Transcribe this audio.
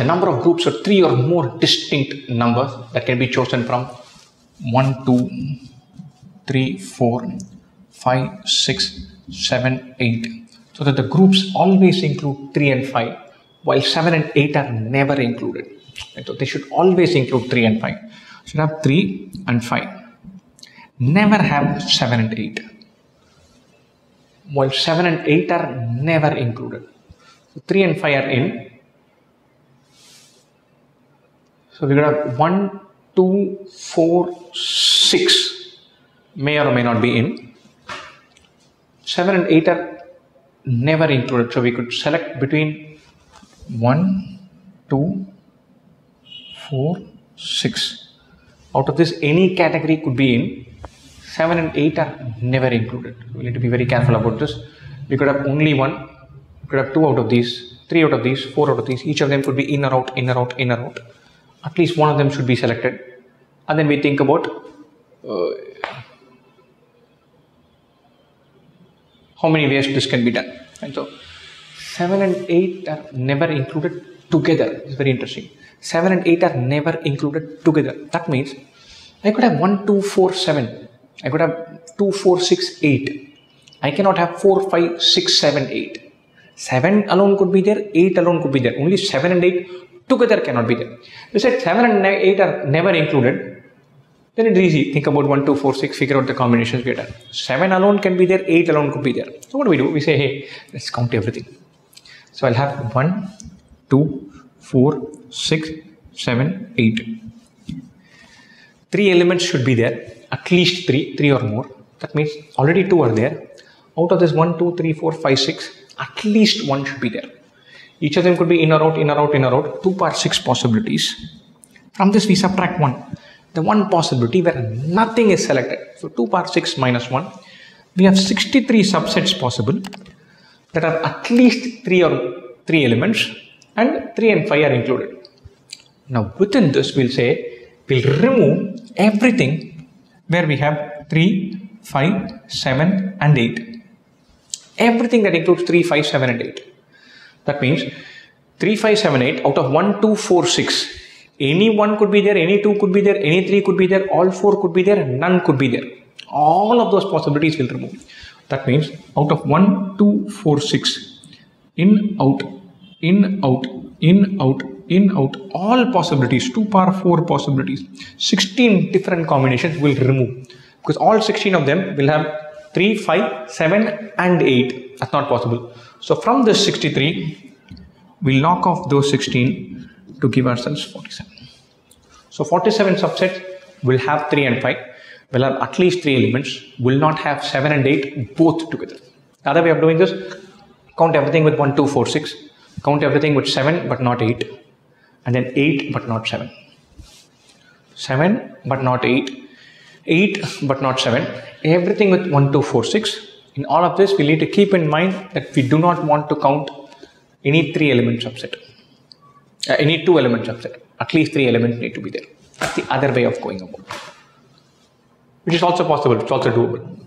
the number of groups are three or more distinct numbers that can be chosen from 1, 2, 3, 4, 5, 6, 7, 8. So that the groups always include 3 and 5, while 7 and 8 are never included. And so they should always include 3 and 5. Should have 3 and 5. Never have 7 and 8. While 7 and 8 are never included. So 3 and 5 are in. So to have 1, 2, 4, 6 may or may not be in. 7 and 8 are never included. So we could select between 1, 2, 4, 6. Out of this, any category could be in. 7 and 8 are never included. We need to be very careful about this. We could have only one, we could have two out of these, three out of these, four out of these. Each of them could be in or out, in or out, in or out. At least one of them should be selected. And then we think about uh, how many ways this can be done. And so 7 and 8 are never included together. It's very interesting. 7 and 8 are never included together. That means I could have 1, 2, 4, 7. I could have 2, 4, 6, 8. I cannot have 4, 5, 6, 7, 8. 7 alone could be there, 8 alone could be there. Only 7 and 8 together cannot be there. We said 7 and 8 are never included. Then it's easy. Think about 1, 2, 4, 6, figure out the combinations we done. 7 alone can be there, 8 alone could be there. So what do we do? We say, hey, let's count everything. So I'll have 1, 2, 4, 6, 7, 8. Three elements should be there, at least three, three or more. That means already two are there. Out of this 1, 2, 3, 4, 5, 6, at least one should be there. Each of them could be in or out, in or out, in or out. 2 power 6 possibilities. From this we subtract 1. The one possibility where nothing is selected. So 2 power 6 minus 1. We have 63 subsets possible that are at least 3 or 3 elements and 3 and 5 are included. Now within this we'll say we'll remove everything where we have 3, 5, 7 and 8. Everything that includes 3, 5, 7 and 8. That means 3, 5, 7, 8 out of 1, 2, 4, 6. Any 1 could be there, any 2 could be there, any 3 could be there, all 4 could be there, none could be there. All of those possibilities will remove. That means out of 1, 2, 4, 6, in, out, in, out, in, out, in, out, all possibilities, 2 power 4 possibilities, 16 different combinations will remove. Because all 16 of them will have 3, 5, 7 and 8. That's not possible. So from this 63, we'll knock off those 16 to give ourselves 47. So 47 subsets will have 3 and 5, will have at least 3 elements, will not have 7 and 8 both together. The other way of doing this, count everything with 1, 2, 4, 6, count everything with 7 but not 8, and then 8 but not 7. 7 but not 8, 8 but not 7, everything with 1, 2, 4, 6. In all of this, we need to keep in mind that we do not want to count any 3 element subset, uh, any 2 element subset. At least 3 elements need to be there. That's the other way of going about it. Which is also possible, it's also doable.